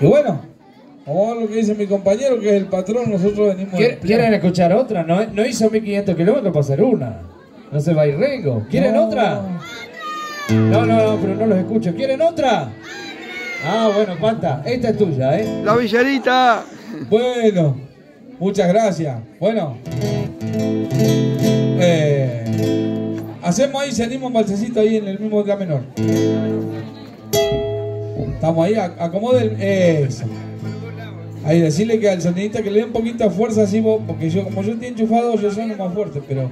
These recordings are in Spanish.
Y bueno, vamos a ver lo que dice mi compañero, que es el patrón, nosotros venimos... ¿Quieren, ¿quieren escuchar otra? No, no hizo 1500 kilómetros para hacer una. No se va a ir Rengo. ¿Quieren No. otra? No, no, no, pero no los escucho. ¿Quieren otra? Ah, bueno, Panta, esta es tuya, ¿eh? La villarita. Bueno, muchas gracias. Bueno, eh, hacemos ahí, salimos un balsecito ahí en el mismo la menor. Estamos ahí, ac- acomoden eso. Ahí, decirle que al sonidista que le dé un poquito de fuerza así porque yo, como yo estoy enchufado, yo soy más fuerte, pero.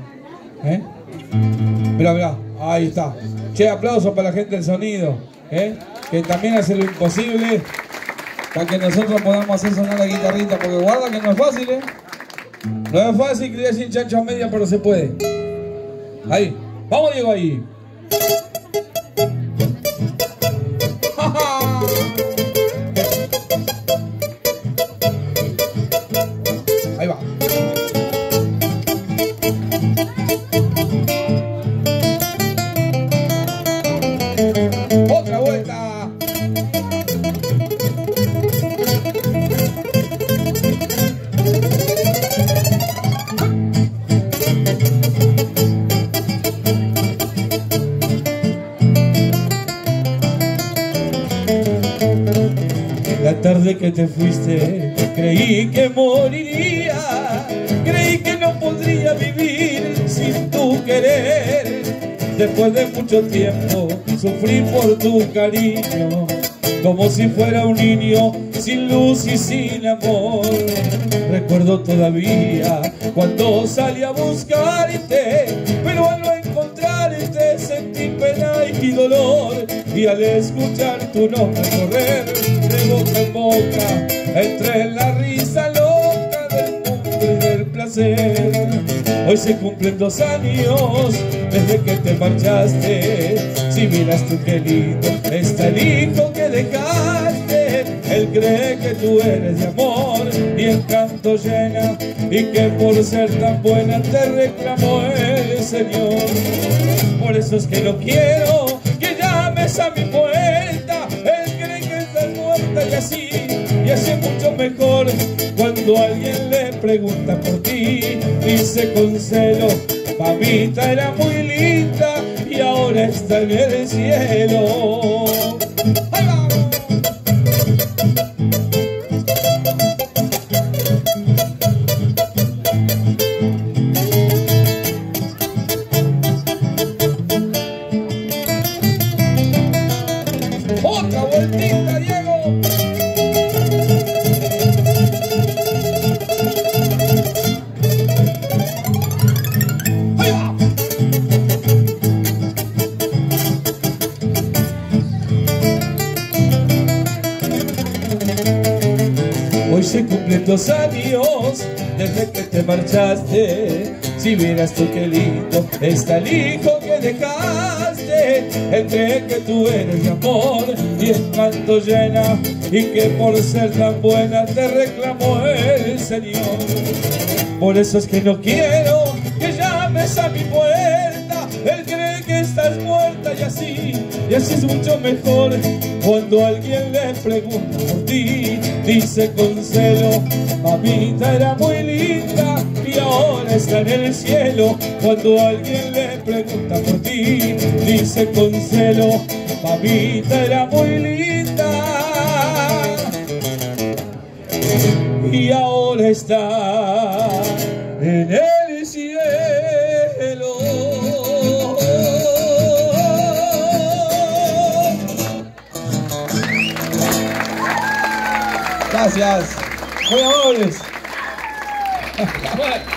¿Eh? Mirá, mirá, ahí está. Che, aplausos para la gente del sonido, ¿eh? Que también hace lo imposible para que nosotros podamos hacer sonar la guitarrita, porque guarda que no es fácil, ¿eh? No es fácil criar sin chancho a media, pero se puede. Ahí, vamos Diego. Ahí La tarde que te fuiste, creí que moriría, creí que no podría vivir sin tu querer. Después de mucho tiempo, sufrí por tu cariño, como si fuera un niño sin luz y sin amor. Recuerdo todavía cuando salí a buscarte, pero al no encontrarte sentí pena y dolor. Y al escuchar tu nombre correr de boca en boca, entre en la risa loca del mundo y del placer. Hoy se cumplen dos años desde que te marchaste. Si miras tú qué lindo está el hijo que dejaste. Él cree que tú eres de amor y encanto llena y que por ser tan buena te reclamó el Señor. Por eso es que no quiero que llames a mi puerta. Él cree que estás muerta y así, y así mucho mejor. Cuando alguien le pregunta por ti, dice con celo, mamita era muy linda y ahora está en el cielo. Hoy se cumplen dos años desde que te marchaste. Si vieras tú qué lindo está el hijo que dejaste. Cree que tú eres de amor y encanto llena y que por ser tan buena te reclamó el Señor. Por eso es que no quiero que llames a mi puerta. Y así, y así es mucho mejor. Cuando alguien le pregunta por ti, dice con celo, mamita era muy linda y ahora está en el cielo. Cuando alguien le pregunta por ti, dice con celo, mamita era muy linda y ahora está en el Gracias. Muy amables.